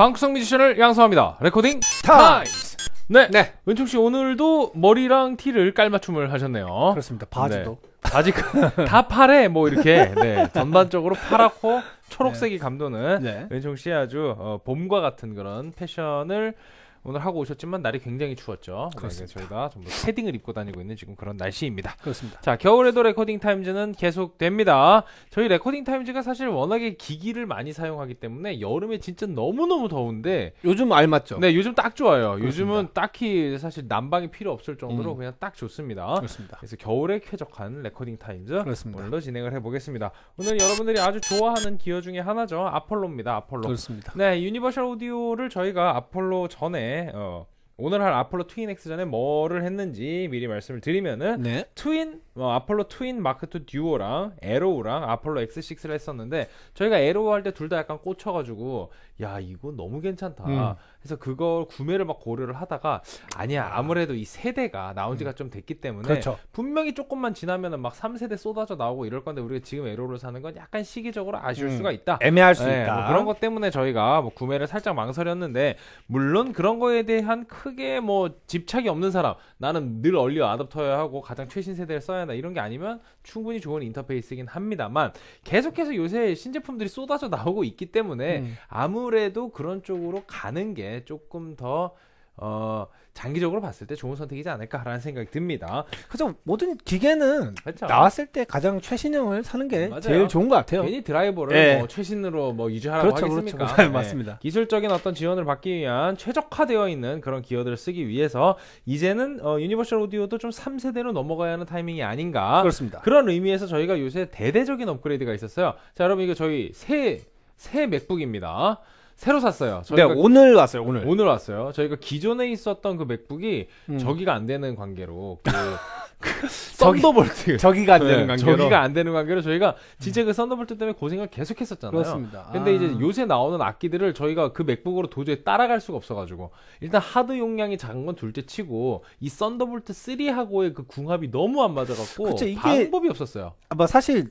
방구석 뮤지션을 양성합니다. Recording Times. 네. 네. 왼쪽 씨 오늘도 머리랑 티를 깔맞춤을 하셨네요. 그렇습니다. 바지도. 네. 바지 다 파래 뭐 이렇게 네. 전반적으로 파랗고 초록색이 네. 감도는 네. 왼쪽 씨 아주 어, 봄과 같은 그런 패션을 오늘 하고 오셨지만 날이 굉장히 추웠죠. 그렇습니다. 저희가 전부 패딩을 입고 다니고 있는 지금 그런 날씨입니다. 그렇습니다. 자, 겨울에도 Recording Times는 계속됩니다. 저희 Recording Times가 사실 워낙에 기기를 많이 사용하기 때문에 여름에 진짜 너무너무 더운데 요즘 알맞죠? 네, 요즘 딱 좋아요. 그렇습니다. 요즘은 딱히 사실 난방이 필요 없을 정도로 음. 그냥 딱 좋습니다. 그렇습니다. 그래서 겨울에 쾌적한 Recording Times 그렇습니다. 오늘도 진행을 해보겠습니다. 오늘 여러분들이 아주 좋아하는 기어 중에 하나죠. Apollo입니다. Apollo. 그렇습니다. 네, Universal Audio를 저희가 아폴로 전에 어, 오늘 할 Apollo Twin X 전에 뭐를 했는지 미리 말씀을 드리면은 네. 트윈 어, 아폴로 트윈 마크 2 듀오랑 에로우랑 아폴로 X6를 했었는데 저희가 Arrow 할 때 둘 다 약간 꽂혀가지고 야 이거 너무 괜찮다. 음. 그래서 그걸 구매를 막 고려를 하다가 아니야 아. 아무래도 이 세대가 나온 지가 음. 좀 됐기 때문에 그렇죠. 분명히 조금만 지나면은 막 3세대 쏟아져 나오고 이럴 건데 우리가 지금 Arrow를 사는 건 약간 시기적으로 아쉬울 음. 수가 있다. 애매할 수 네, 있다. 뭐 그런 것 때문에 저희가 뭐 구매를 살짝 망설였는데 물론 그런 거에 대한 크게 뭐 집착이 없는 사람 나는 늘 early adopter야 하고 가장 최신 세대를 써야 한다 이런 게 아니면 충분히 좋은 인터페이스이긴 합니다만 계속해서 요새 신제품들이 쏟아져 나오고 있기 때문에 음. 아무래도 그런 쪽으로 가는 게 조금 더 어, 장기적으로 봤을 때 좋은 선택이지 않을까라는 생각이 듭니다. 그래서 모든 기계는 그렇죠. 나왔을 때 가장 최신형을 사는 게 맞아요. 제일 좋은 것 같아요. 괜히 드라이버를 네. 뭐 최신으로 뭐 유지하라고 그렇죠, 하겠습니까? 그렇죠. 네. 맞습니다. 기술적인 어떤 지원을 받기 위한 최적화되어 있는 그런 기어들을 쓰기 위해서 이제는 어, Universal Audio도 좀 3세대로 넘어가야 하는 타이밍이 아닌가. 그렇습니다. 그런 의미에서 저희가 요새 대대적인 업그레이드가 있었어요. 자, 여러분 이거 저희 새 새 MacBook입니다. 새로 샀어요. 네, 오늘 왔어요. 오늘. 오늘 왔어요. 저희가 기존에 있었던 그 MacBook이 음. 저기가 안 되는 관계로 그, 그 Thunderbolt 저기 가 안 되는 네, 관계로 저기가 안 되는 관계로 저희가 진짜 그 Thunderbolt 때문에 고생을 계속했었잖아요. 그렇습니다. 근데 아. 이제 요새 나오는 악기들을 저희가 그 MacBook으로 도저히 따라갈 수가 없어가지고 일단 하드 용량이 작은 건 둘째 치고 이 Thunderbolt 3하고의 그 궁합이 너무 안 맞아갖고 그쵸, 이게 방법이 없었어요. 아, 뭐 사실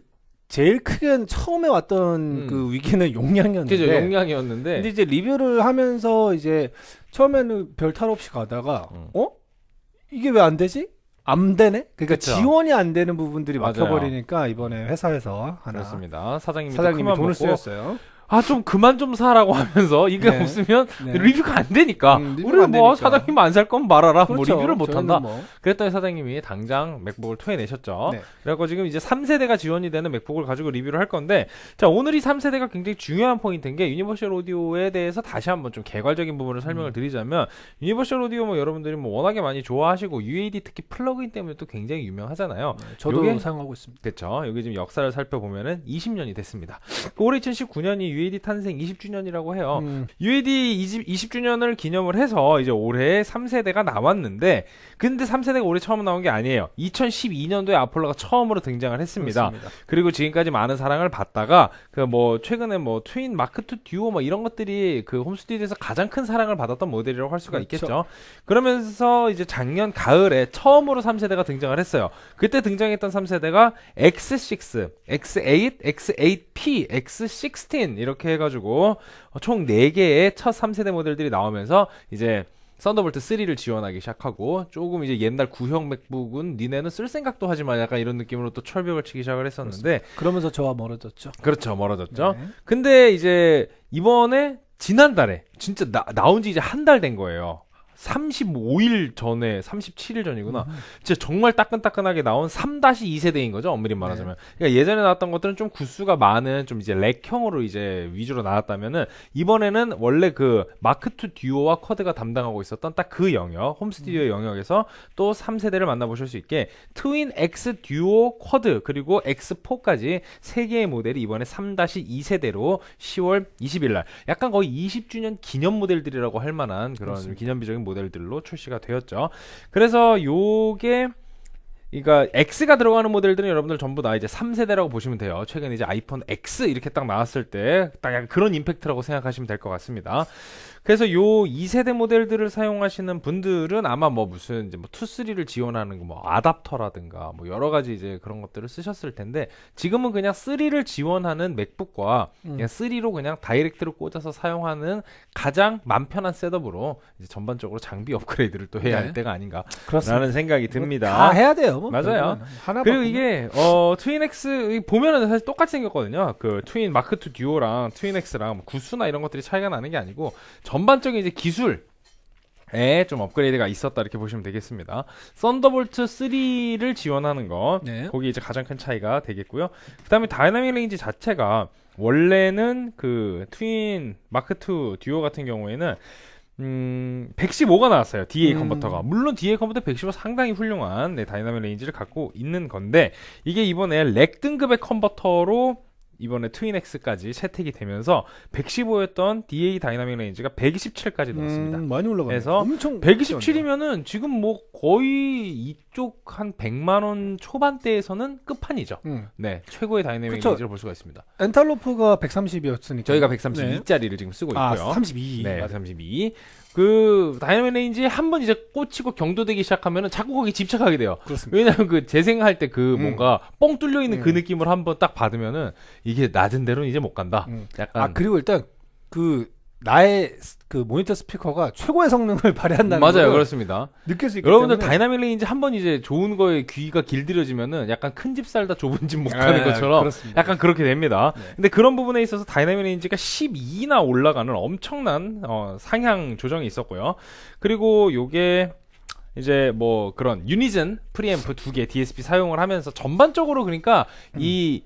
제일 크게 처음에 왔던 음. 그 위기는 용량이었는데. 그죠, 용량이었는데. 근데 이제 리뷰를 하면서 이제 처음에는 별 탈 없이 가다가, 음. 어? 이게 왜 안 되지? 안 되네? 그러니까 그쵸. 지원이 안 되는 부분들이 막혀버리니까 이번에 회사에서 하나. 그렇습니다. 사장님이, 사장님이 돈을 쓰였어요. 아, 좀 그만 좀 사라고 하면서 이게 네. 없으면 네. 리뷰가 안 되니까. 음, 우리는 뭐 사장님 안살 거면 말아라. 뭐 그렇죠. 뭐 리뷰를 못 한다. 뭐. 그랬더니 사장님이 당장 맥북을 토해내셨죠. 네. 그래갖고 지금 이제 3세대가 지원이 되는 맥북을 가지고 리뷰를 할 건데 자, 오늘 이 3세대가 굉장히 중요한 포인트인 게 Universal Audio에 대해서 다시 한번 좀 개괄적인 부분을 설명을 음. 드리자면 Universal Audio 뭐 여러분들이 뭐 워낙에 많이 좋아하시고 UAD 특히 플러그인 때문에 또 굉장히 유명하잖아요. 네, 저도 사용하고 있습니다. 그렇죠. 여기 지금 역사를 살펴보면은 20년이 됐습니다. 올해 2019년이 UAD 탄생 20주년이라고 해요. 음. UAD 20, 20주년을 기념을 해서 이제 올해 3세대가 나왔는데 근데 3세대가 올해 처음 나온 게 아니에요. 2012년도에 Apollo가 처음으로 등장을 했습니다. 그렇습니다. 그리고 지금까지 많은 사랑을 받다가 그 뭐 최근에 뭐 Twin Mark 2 Duo 뭐 이런 것들이 그 홈스튜디오에서 가장 큰 사랑을 받았던 모델이라고 할 수가 그렇죠. 있겠죠. 그러면서 이제 작년 가을에 처음으로 3세대가 등장을 했어요. 그때 등장했던 3세대가 X6, X8, X8P, X16 이렇게 해가지고 해가지고 총 4개의 첫 3세대 모델들이 나오면서 이제 Thunderbolt 3를 지원하기 시작하고 조금 이제 옛날 구형 맥북은 니네는 쓸 생각도 하지 마 약간 이런 느낌으로 또 철벽을 치기 시작을 했었는데 그렇습니다. 그러면서 저와 멀어졌죠. 그렇죠 멀어졌죠. 네. 근데 이제 이번에 지난달에 진짜 나, 나온 지 이제 한 달 된 거예요. 35일 전에 37일 전이구나. 음. 진짜 정말 따끈따끈하게 나온 3-2세대인 거죠. 엄밀히 네. 말하자면. 네. 그러니까 예전에 나왔던 것들은 좀 구수가 많은 좀 이제 렉형으로 이제 위주로 나왔다면은 이번에는 원래 그 마크 2 듀오와 쿼드가 담당하고 있었던 딱 그 영역, 홈스튜디오 음. 영역에서 또 3세대를 만나보실 수 있게 트윈 X 듀오 쿼드 그리고 X4까지 세 개의 모델이 이번에 3-2세대로 10월 20일 날 약간 거의 20주년 기념 모델들이라고 할 만한 그런 그렇습니다. 기념비적인 모델들로 출시가 되었죠. 그래서 요게 그러니까 X가 들어가는 모델들은 여러분들 전부 다 이제 3세대라고 보시면 돼요. 최근 이제 아이폰 X 이렇게 딱 나왔을 때 딱 그런 임팩트라고 생각하시면 될 것 같습니다. 그래서 요 2세대 모델들을 사용하시는 분들은 아마 뭐 무슨 이제 뭐 2, 3를 지원하는 뭐 아답터라든가 뭐 여러 가지 이제 그런 것들을 쓰셨을 텐데 지금은 그냥 3를 지원하는 맥북과 음. 그냥 3로 그냥 다이렉트로 꽂아서 사용하는 가장 맘 편한 셋업으로 이제 전반적으로 장비 업그레이드를 또 해야 네. 할 때가 아닌가라는 생각이 뭐 듭니다. 다 해야 돼요. 뭐 맞아요. 그리고 이게 어 Twin X 보면은 사실 똑같이 생겼거든요. 그 트윈 마크 2 듀오랑 트윈X랑 뭐 구수나 이런 것들이 차이가 나는 게 아니고 전반적인 이제 기술에 좀 업그레이드가 있었다 이렇게 보시면 되겠습니다. Thunderbolt 3를 지원하는 거 네. 거기 이제 가장 큰 차이가 되겠고요. 그다음에 dynamic range 자체가 원래는 그 Twin Mark 2 Duo 같은 경우에는 음, 115가 나왔어요. DA 음. 컨버터가. 물론 DA 컨버터 115 상당히 훌륭한 네, dynamic range를 갖고 있는 건데 이게 이번에 rack 등급의 컨버터로 이번에 Twin X까지 채택이 되면서 115였던 DA dynamic range가 127까지 늘었습니다. 음, 많이 올라가네. 그래서 엄청 127이면은 지금 뭐 거의 이쪽 한 100만 원 초반대에서는 끝판이죠. 음. 네, 최고의 다이나믹 그쵸. range를 볼 수가 있습니다. Antelope가 130이었으니까 저희가 132짜리를 네. 지금 쓰고 아, 있고요. 아, 32. 네, 32. 그 dynamic range 한 번 이제 꽂히고 경도되기 시작하면은 자꾸 거기 집착하게 돼요. 그렇습니다. 왜냐하면 그 재생할 때 그 음. 뭔가 뻥 뚫려 있는 그 음. 그 느낌을 한번 딱 받으면은 이게 낮은 데로는 이제 못 간다. 음. 약간 아 그리고 일단 그 나의 그 모니터 스피커가 최고의 성능을 발휘한다는 맞아요 그렇습니다 느낄 수 있기 여러분들 때문에. dynamic range 한 번 이제 좋은 거에 귀가 길들여지면은 약간 큰 집 살다 좁은 집 못 가는 네, 것처럼 그렇습니다. 약간 그렇게 됩니다 네. 근데 그런 부분에 있어서 dynamic range가 12나 올라가는 엄청난 어, 상향 조정이 있었고요 그리고 요게 이제 뭐 그런 Unison 프리앰프 두 개 DSP 사용을 하면서 전반적으로 그러니까 음. 이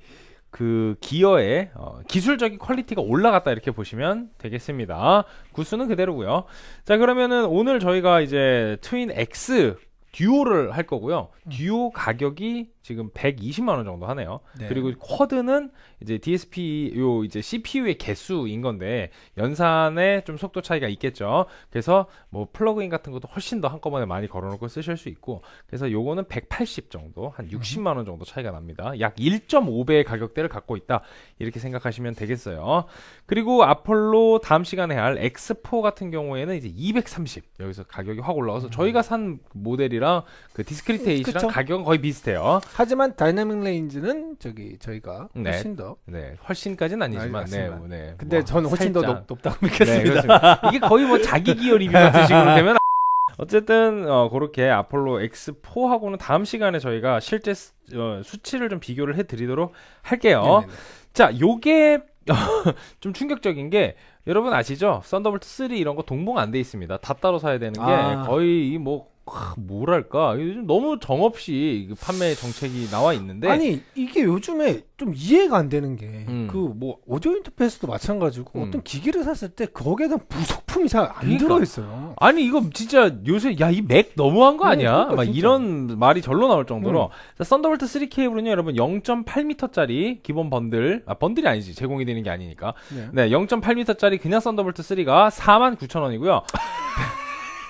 그 기어의 어, 기술적인 퀄리티가 올라갔다 이렇게 보시면 되겠습니다. 구수는 그대로고요. 자 그러면은 오늘 저희가 이제 트윈 X 듀오를 할 거고요. 음. Duo 가격이 지금 120만 원 정도 하네요. 네. 그리고 Quad는 이제 DSP 요 이제 CPU의 개수인 건데 연산에 좀 속도 차이가 있겠죠. 그래서 뭐 플러그인 같은 것도 훨씬 더 한꺼번에 많이 걸어놓고 쓰실 수 있고 그래서 요거는 180 정도 한 60만 원 정도 차이가 납니다. 약 1.5배의 가격대를 갖고 있다 이렇게 생각하시면 되겠어요. 그리고 아폴로 다음 시간에 할 X4 같은 경우에는 이제 230 여기서 가격이 확 올라가서 음. 저희가 산 모델이랑 그 Discrete Eight이랑 가격은 거의 비슷해요. 하지만 dynamic range는 저기 저희가 네. 훨씬 더 네, 훨씬까지는 아니지만 네, 네. 근데 뭐 저는 훨씬 살짝. 더 높, 믿겠습니다. 네, 이게 거의 뭐 자기 기어 리뷰 같은 식으로 되면 어쨌든 어, 그렇게 Apollo X4하고는 다음 시간에 저희가 실제 수, 어, 수치를 좀 비교를 해드리도록 할게요. 네네네. 자, 요게 좀 충격적인 게 여러분 아시죠? Thunderbolt 3 이런 거 동봉 안 돼 있습니다. 다 따로 사야 되는 게 아. 거의 뭐 뭐랄까 요즘 너무 정없이 그 판매 정책이 나와 있는데 아니 이게 요즘에 좀 이해가 안 되는 게 그 뭐 음. 오디오 인터페이스도 마찬가지고 음. 어떤 기기를 샀을 때 거기에 대한 부속품이 잘 안 그러니까. 들어 있어요. 아니 이거 진짜 요새 야 이 맥 너무한 거 음, 아니야? 그러니까, 막 진짜. 이런 말이 절로 나올 정도로 음. Thunderbolt 3 케이블은요 여러분 0.8m짜리 기본 번들 아 번들이 아니지 제공이 되는 게 아니니까 네, 네 0.8m짜리 그냥 Thunderbolt 3가 49,000원이고요.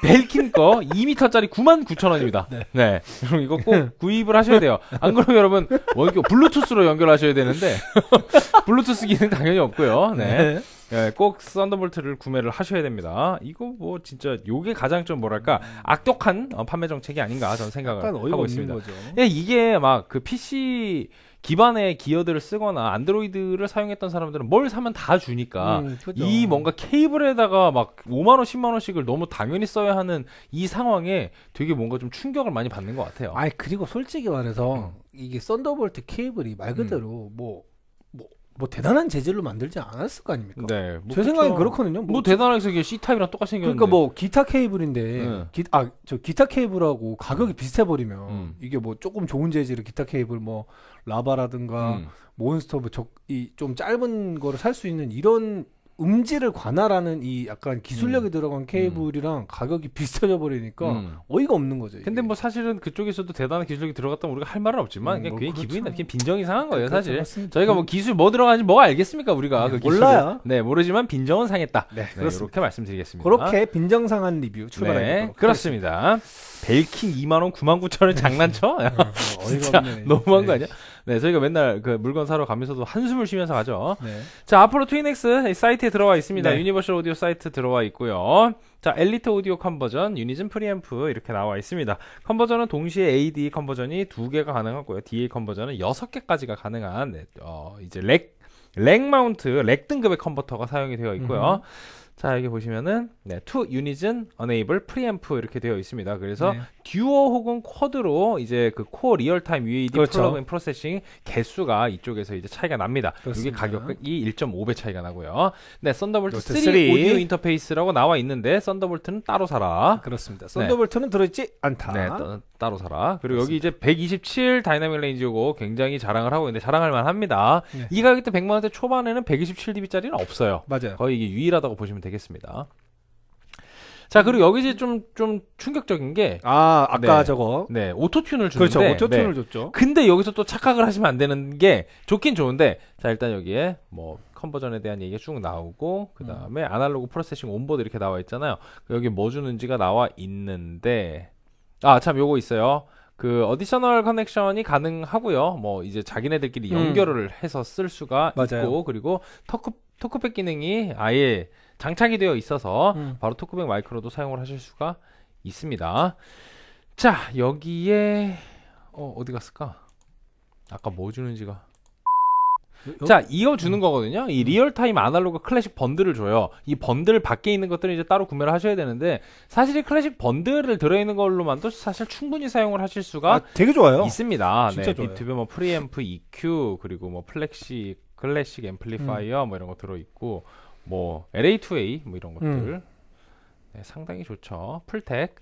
Belkin 거 2m짜리 99,000원입니다. 네. 네. 그럼 이거 꼭 구입을 하셔야 돼요. 안 그러면 여러분 원교 블루투스로 연결하셔야 되는데 블루투스 기능 당연히 없고요. 네. 네. 네, 꼭 Thunderbolt를 구매를 하셔야 됩니다. 이거 뭐 진짜 요게 가장 좀 뭐랄까 악독한 어, 판매 정책이 아닌가 저는 생각을 하고 있습니다. 거죠. 예, 이게 막 그 PC 기반의 기어들을 쓰거나 안드로이드를 사용했던 사람들은 뭘 사면 다 주니까 음, 이 뭔가 케이블에다가 막 5만 원, 10만 원씩을 너무 당연히 써야 하는 이 상황에 되게 뭔가 좀 충격을 많이 받는 것 같아요. 아, 그리고 솔직히 말해서 음. 이게 Thunderbolt 케이블이 말 그대로 음. 뭐 뭐 대단한 재질로 만들지 않았을 거 아닙니까? 네. 뭐 제 생각엔 그렇거든요. 뭐, 뭐 대단하게 이게 C 타입이랑 똑같이 생겼는데. 그러니까 뭐 기타 케이블인데 네. 기, 아, 저 기타 케이블하고 가격이 비슷해 버리면 음. 이게 뭐 조금 좋은 재질의 기타 케이블 뭐 라바라든가 음. 몬스터 뭐이좀 짧은 거를 살 수 있는 이런 음질을 관할하는 이 약간 기술력이 음. 들어간 케이블이랑 음. 가격이 비슷해져 버리니까 음. 어이가 없는 거죠. 이게. 근데 뭐 사실은 그쪽에서도 대단한 기술력이 들어갔다면 우리가 할 말은 없지만 음, 그냥 뭐 그게 그렇죠. 기분이 그냥 빈정이 상한 거예요, 그렇죠, 사실. 맞습니다. 저희가 뭐 기술 뭐 들어가는지 뭐가 알겠습니까, 우리가 네, 그 몰라요. 네, 모르지만 빈정은 상했다. 네, 네 그렇게 말씀드리겠습니다. 그렇게 빈정 상한 리뷰 출발해 네, 그렇습니다. Belkin 2만 원 9만 9천 원 장난쳐? 어, 어이가 없네. 너무한 거 아니야? 네, 저희가 맨날 그 물건 사러 가면서도 한숨을 쉬면서 가죠. 네. 자, Apollo Twin X 사이트에 들어와 있습니다. 네. Universal Audio 사이트 들어와 있고요. 자, elite audio conversion, Unison 프리앰프 이렇게 나와 있습니다. conversion은 동시에 AD 컨버전이 두 개가 가능하고요. DA 컨버전은 여섯 개까지가 가능한 네, 어, 이제 rack, rack mount, rack 등급의 컨버터가 사용이 되어 있고요. 음. 자 여기 보시면은 네, two Unison enabled preamp 이렇게 되어 있습니다. 그래서 네. Duo 혹은 Quad로 이제 그 core realtime UAD 그렇죠. 플러그인 processing 개수가 이쪽에서 이제 차이가 납니다. 여기 가격이 1.5배 차이가 나고요. 네, Thunderbolt 3, 3 오디오 인터페이스라고 나와 있는데 Thunderbolt는 따로 사라. 그렇습니다. Thunderbolt는 네. 들어있지 않다. 네, 따, 따로 사라. 그리고 그렇습니다. 여기 이제 127 dynamic range고 굉장히 자랑을 하고 있는데 자랑할 만합니다. 네. 이 가격대 100만 원대 초반에는 127dB짜리는 없어요. 맞아요. 거의 이게 유일하다고 보시면 되겠습니다. 자 그리고 여기 이제 좀좀 충격적인 게 아 아까 네, 저거 네 Auto-Tune을 주는데 그렇죠 Auto-Tune을 네. 줬죠. 근데 여기서 또 착각을 하시면 안 되는 게 좋긴 좋은데 자 일단 여기에 뭐 conversion에 대한 얘기가 쭉 나오고 그 다음에 음. 아날로그 processing onboard 이렇게 나와 있잖아요. 여기 뭐 주는지가 나와 있는데 아 참 요거 있어요. 그 additional connection이 가능하고요. 뭐 이제 자기네들끼리 음. 연결을 해서 쓸 수가 맞아요. 있고 그리고 talk talkback 기능이 아예 장착이 되어 있어서 음. 바로 talkback 마이크로도 사용을 하실 수가 있습니다. 자 여기에 어, 어디 갔을까? 아까 뭐 주는지가 자, 이거 주는 음. 거거든요. 이 음. Realtime Analog Classic bundle을 줘요. 이 번들 밖에 있는 것들은 이제 따로 구매를 하셔야 되는데 사실 이 classic bundle을 들어있는 걸로만도 사실 충분히 사용을 하실 수가 아, 되게 좋아요. 있습니다. 네, B tube 뭐 preamp EQ 그리고 뭐 Plexi Classic Amplifier 음. 뭐 이런 거 들어있고 뭐 LA2A 뭐 이런 것들 음. 네, 상당히 좋죠. Pultec,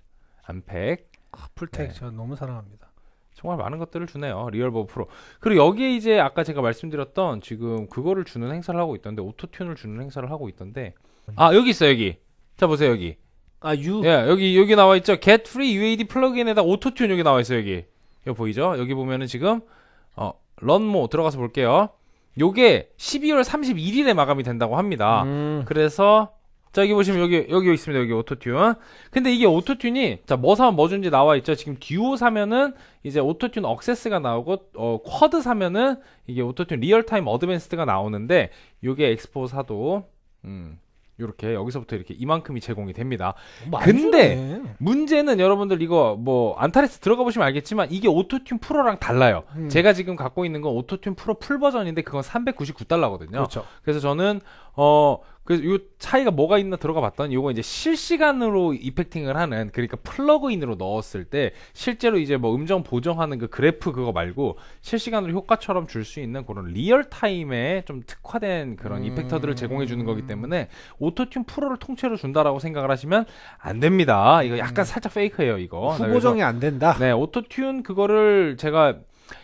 Ampeg. 아, Pultec 네. 저 너무 사랑합니다. 정말 많은 것들을 주네요. RealVerb Pro. 그리고 여기에 이제 아까 제가 말씀드렸던 지금 그거를 주는 행사를 하고 있던데 Auto-Tune을 주는 행사를 하고 있던데 아 여기 있어 여기. 자 보세요 여기. 아 유. 예 여기 여기 나와 있죠. Get Free UAD plugin에다 Auto-Tune 여기 나와 있어요 여기. 여기 보이죠? 여기 보면은 지금 어 learn more 들어가서 볼게요. 요게 12월 31일에 마감이 된다고 합니다. 음. 그래서 자 여기 보시면 여기 여기 있습니다 여기 Auto-Tune 근데 이게 Auto-Tune이 자뭐 사면 뭐 주는지 나와 있죠 지금 Duo 사면은 이제 Auto-Tune Access가 나오고 어 Quad 사면은 이게 Auto-Tune Realtime Advanced가 나오는데 요게 엑스포 사도 음 요렇게 여기서부터 이렇게 이만큼이 제공이 됩니다. 근데 주네. 문제는 여러분들 이거 뭐 Antares 들어가 보시면 알겠지만 이게 Auto-Tune Pro랑 달라요. 음. 제가 지금 갖고 있는 건 Auto-Tune Pro full 버전인데 그건 399달러거든요. 그렇죠. 그래서 저는 어 그래서 요 차이가 뭐가 있나 들어가 봤더니 요거 이제 실시간으로 effecting을 하는 그러니까 plugin으로 넣었을 때 실제로 이제 뭐 음정 보정하는 그 그래프 그거 말고 실시간으로 효과처럼 줄 수 있는 그런 real time에 좀 특화된 그런 음... effector들을 제공해 주는 거기 때문에 Auto-Tune Pro를 통째로 준다라고 생각을 하시면 안 됩니다. 이거 약간 음... 살짝 fake예요, 이거. 후보정이 안 된다. 네, Auto-Tune 그거를 제가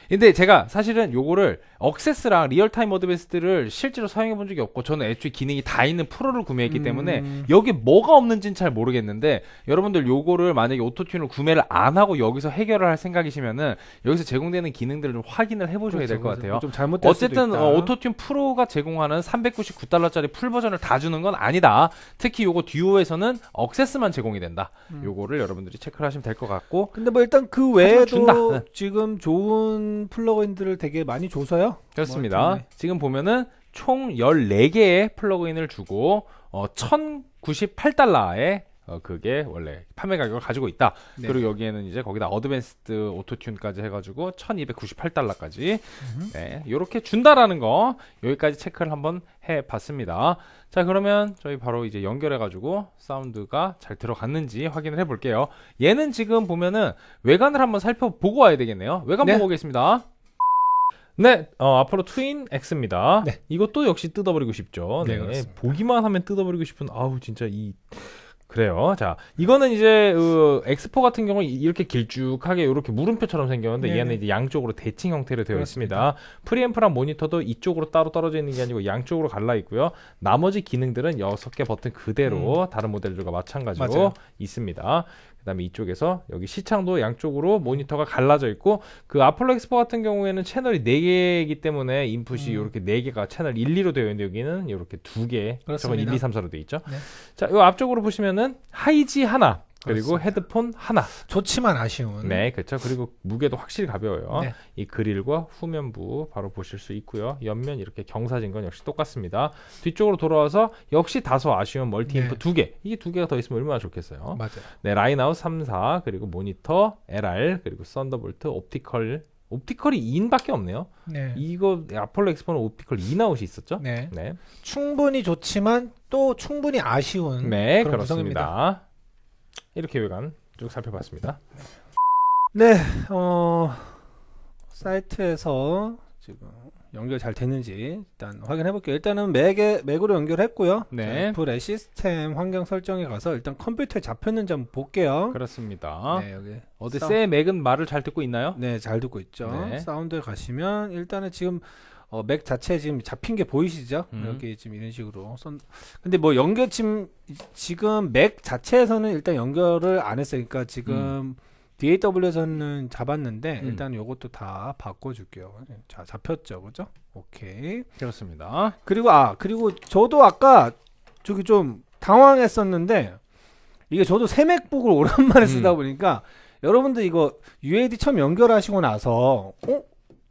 근데 제가 사실은 요거를 Access랑 Realtime Advanced를 실제로 사용해 본 적이 없고 저는 애초에 기능이 다 있는 Pro를 구매했기 음. 때문에 여기 뭐가 없는지는 잘 모르겠는데 여러분들 요거를 만약에 Auto-Tune을 구매를 안 하고 여기서 해결을 할 생각이시면은 여기서 제공되는 기능들을 좀 확인을 해 보셔야 그렇죠, 될것 같아요. 좀 잘못될 어쨌든 어, Auto-Tune Pro가 제공하는 399달러짜리 full 버전을 다 주는 건 아니다. 특히 요거 Duo에서는 Access만 제공이 된다. 음. 요거를 여러분들이 체크를 하시면 될 것 같고. 근데 뭐 일단 그 외에도 네. 지금 좋은 플러그인들을 되게 많이 줘서요. 그렇습니다. 뭐, 지금 보면은 총 14개의 plugin을 주고 어, 1098달러에 어, 그게 원래 판매 가격을 가지고 있다. 네. 그리고 여기에는 이제 거기다 Advanced Auto-Tune까지 해가지고 1298달러까지 네, 요렇게 준다라는 거 여기까지 체크를 한번 해봤습니다. 자 그러면 저희 바로 이제 연결해가지고 사운드가 잘 들어갔는지 확인을 해볼게요. 얘는 지금 보면은 외관을 한번 살펴보고 와야 되겠네요. 외관 네. 보고 오겠습니다. 네, 어, 앞으로 트윈 X입니다. 네. 이것도 역시 뜯어버리고 싶죠. 네, 네 보기만 하면 뜯어버리고 싶은 아우 진짜 이 그래요. 자, 이거는 이제 그 엑스포 같은 경우 이렇게 길쭉하게 이렇게 물음표처럼 생겼는데 네. 얘는 이제 양쪽으로 대칭 형태로 되어 그렇습니다. 있습니다. 프리앰프랑 모니터도 이쪽으로 따로 떨어져 있는 게 아니고 양쪽으로 갈라 있고요. 나머지 기능들은 여섯 개 버튼 그대로 음. 다른 모델들과 마찬가지로 맞아요. 있습니다. 그다음에 이쪽에서 여기 시창도 양쪽으로 모니터가 갈라져 있고 그 Apollo x4 같은 경우에는 채널이 4개이기 때문에 input이 음. 이렇게 4개가 채널 1, 2로 되어 있는데 여기는 이렇게 2개 저건 1, 2, 3, 4로 되어 있죠. 네. 자, 요 앞쪽으로 보시면은 Hi-Z 하나 그리고 그렇습니다. 헤드폰 하나. 좋지만 아쉬운. 네, 그렇죠. 그리고 무게도 확실히 가벼워요. 네. 이 그릴과 후면부 바로 보실 수 있고요. 옆면 이렇게 경사진 건 역시 똑같습니다. 뒤쪽으로 돌아와서 역시 다소 아쉬운 multi input 네. 두 개. 이게 두 개가 더 있으면 얼마나 좋겠어요. 맞아요. 네, line out 3, 4 그리고 모니터, LR 그리고 Thunderbolt, optical optical이 2 in밖에 없네요. 네. 이거 Apollo x4는 optical 2 in out이 있었죠? 네. 네. 충분히 좋지만 또 충분히 아쉬운 네, 그런 그렇습니다. 구성입니다. 이렇게 외관 쭉 살펴봤습니다. 네, 어, 사이트에서 지금 연결 잘 됐는지 일단 확인해 볼게요. 일단은 Mac에 Mac으로 연결했고요. 네. 자, Apple의 시스템 환경 설정에 가서 일단 컴퓨터에 잡혔는지 한번 볼게요. 그렇습니다. 네, 여기 어디 싸- 새 Mac은 말을 잘 듣고 있나요? 네, 잘 듣고 있죠. 네. 사운드에 가시면 일단은 지금 어, 맥 자체에 지금 잡힌 게 보이시죠? 음. 이렇게 지금 이런 식으로 선. 근데 뭐 연결 지금 지금 맥 자체에서는 일단 연결을 안 했어요. 그러니까 지금 DAW에서는 잡았는데 음. 일단 요것도 다 바꿔줄게요. 자 잡혔죠, 그죠? 오케이. 그렇습니다. 그리고 아 그리고 저도 아까 저기 좀 당황했었는데 이게 저도 새 맥북을 오랜만에 음. 쓰다 보니까 여러분들 이거 UAD 처음 연결하시고 나서 어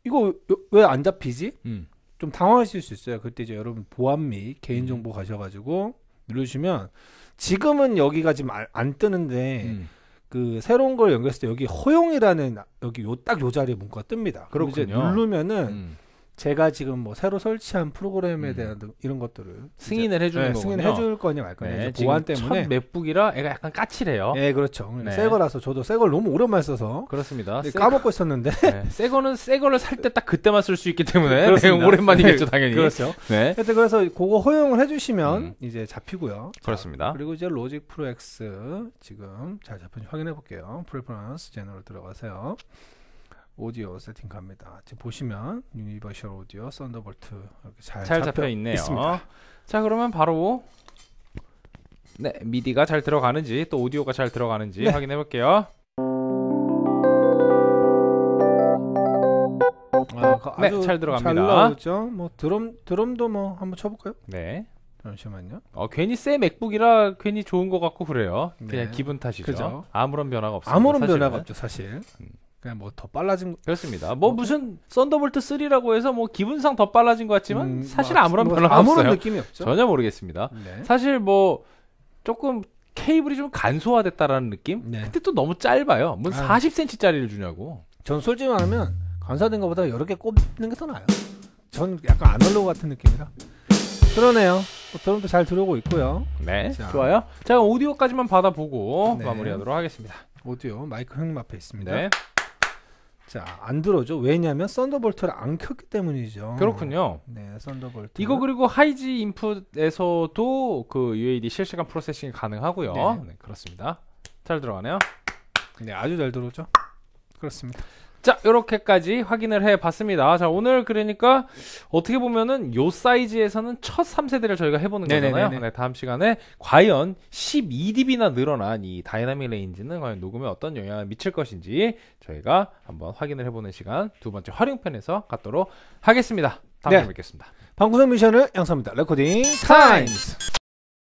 이거 왜 안 잡히지? 음. 좀 당황하실 수 있어요. 그때 이제 여러분 보안 및 개인정보 가셔가지고 누르시면 지금은 여기가 지금 안, 안 뜨는데 음. 그 새로운 걸 연결했을 때 여기 허용이라는 여기 요 딱 요 자리에 문구가 뜹니다. 그럼 이제. 누르면은 음. 제가 지금 뭐 새로 설치한 프로그램에 음. 대한 이런 것들을 승인을 해주는 네, 거군요. 승인해줄 거냐 말 거냐 네, 보안 때문에 첫 MacBook이라 애가 약간 까칠해요. 네 그렇죠 네. 새 거라서 저도 새 걸 너무 오랜만에 써서 그렇습니다. 네, 새, 까먹고 있었는데 네, 새 거는 새 거를 살 때 딱 그때만 쓸 수 있기 때문에 그렇습니다. 네, 오랜만이겠죠 당연히. 그렇죠 네. 하여튼 그래서 그거 허용을 해주시면 음. 이제 잡히고요 자, 그렇습니다. 그리고 이제 Logic Pro X 지금 잘 잡힌지 확인해 볼게요 preference general 들어가세요 오디오 세팅 갑니다 지금 보시면 Universal Audio Thunderbolt 이렇게 잘, 잘 잡혀 있네요. 있습니다. 자 그러면 바로 네 MIDI가 잘 들어가는지 또 오디오가 잘 들어가는지 네. 확인해 볼게요. 아, 그 네, 잘 들어갑니다. 잘 나오죠. 뭐 드럼 드럼도 뭐 한번 쳐볼까요? 네. 잠시만요. 어, 괜히 새 MacBook이라 괜히 좋은 것 같고 그래요. 그냥 네. 기분 탓이죠. 그죠. 아무런 변화가 없습니다. 아무런 사실은. 변화가 없죠, 사실. 음. 그냥 뭐 더 빨라진 거- 그렇습니다. 뭐 무슨 Thunderbolt 3라고 해서 뭐 기분상 더 빨라진 것 같지만 음, 사실 뭐, 아무런 뭐 변화가 아무런 없어요. 느낌이 없죠. 전혀 모르겠습니다. 네. 사실 뭐 조금 케이블이 좀 간소화됐다라는 느낌? 네. 근데 또 너무 짧아요. 뭐 아유. 40cm짜리를 주냐고. 전 솔직히 말하면 간소화된 것보다 여러 개 꼽는 게 더 나아요. 전 약간 아날로그 같은 느낌이라. 그러네요. 뭐 드럼도 잘 들어오고 있고요. 네, 자. 좋아요. 자, 오디오까지만 받아보고 네. 마무리하도록 하겠습니다. 오디오 마이크 앞에 있습니다. 네, 자, 안 들어오죠. 왜냐면 Thunderbolt를 안 켰기 때문이죠. 그렇군요. 네, Thunderbolt. 이거 그리고 Hi-Z input에서도 그 UAD 실시간 processing이 가능하고요. 네. 네. 그렇습니다. 잘 들어가네요. 네, 아주 잘 들어오죠. 그렇습니다. 자, 이렇게까지 확인을 해 봤습니다. 자, 오늘 그러니까 어떻게 보면은 요 사이즈에서는 첫 3세대를 저희가 해보는 네네네네. 거잖아요. 네, 다음 시간에 과연 12dB나 늘어난 이 dynamic range는 과연 녹음에 어떤 영향을 미칠 것인지 저희가 한번 확인을 해보는 시간 두 번째 활용편에서 갖도록 하겠습니다. 다음에 네. 뵙겠습니다. 방구석 미션을 양성합니다. 레코딩 타임스.